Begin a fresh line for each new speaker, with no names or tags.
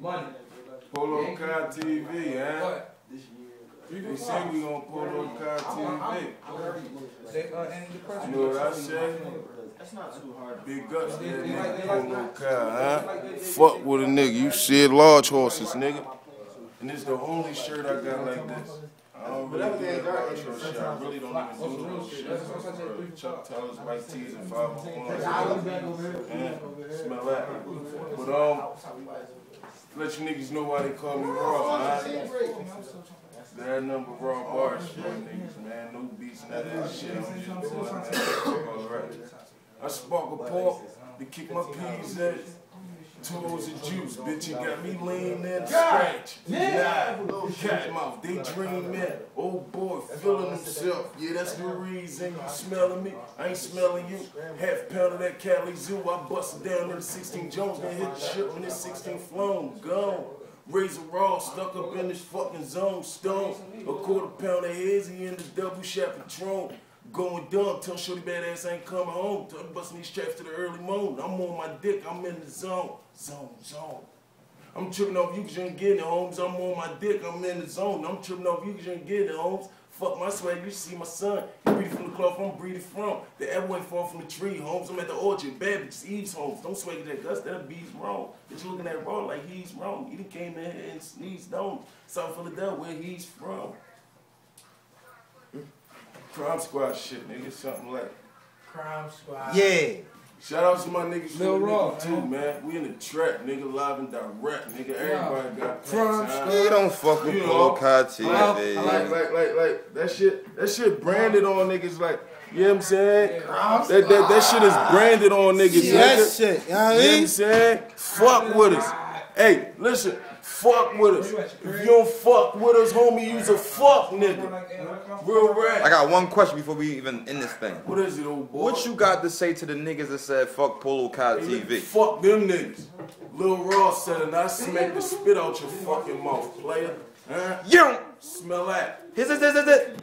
Money.
Polo Ky TV, huh?
What?
They say we on Polo Ky TV.
They, uh, and the person.
You know what I say?
That's not too hard.
Big guts, that nigga Polo Ky, huh? Fuck with a nigga. You said large horses, nigga. And this the only shirt I got like this. I don't really that large horse shit. I really don't even do those shit. Chuck Taylor's white tees and five five oh one. Smell that. But um, let you niggas know why they call me Raw, huh? That number raw bar shit, niggas, man. No beats, none of that shit. I'm just doing that. Fuck all right. I spark a pork to kick my peas in. Toes and juice, bitch. You got me lean in the scratch. Nah, cat mouth. They dream in. Old oh, boy feeling himself. Yeah, that's the reason you smelling me. I ain't smelling you. Half pound of that Cali Zoo. I busted down in the 16 Jones. Then hit the ship when this 16 flown. Gone. Razor raw, stuck up in this fucking zone, stone. A quarter pound of hazy in the double shot Patron. Going dumb, tell Shorty badass ain't coming home. Tell busting these straps to the early morning. I'm on my dick, I'm in the zone. Zone, zone. I'm tripping off you cause you ain't getting it, Holmes. I'm on my dick, I'm in the zone. I'm tripping off you cause you ain't getting it, Holmes. Fuck my swag, you see my son. He breathing from the cloth I'm breathing from. The apple ain't fall from the tree, homes. I'm at the orchard, bad Eve's Holmes. Don't swag at that Gus, that bees wrong. Bitch looking at raw like he's wrong. He done came in here and sneezed on South Philadelphia, where he's from. Hmm? Crime Squad shit, nigga, something like.
Crime Squad.
Yeah.
Shout out to my niggas
Lil
from the
Raw,
nigga too, man. We in the trap, nigga, live and direct, nigga. Everybody got
Crime
packs.
Squad.
You don't fuck with
You
Polo
know,
Car
Like, like, like, like, like, that shit, that shit branded on niggas like, you know what I'm saying? That, that, that shit is branded on niggas,
That
nigga.
shit, you know what
You know
I
what I'm saying? Fuck with us. Hey, listen, fuck with us. If you don't fuck with us, homie, you's a fuck nigga. Real rap.
I got one question before we even end this thing.
What is it, old boy?
What you got to say to the niggas that said fuck Polo Ky
Hey,
TV?
Fuck them niggas. Lil Ross said it, and I smack the spit out your fucking mouth, player. Huh?
You.
don't Smell that.
Here's this, this, this, this.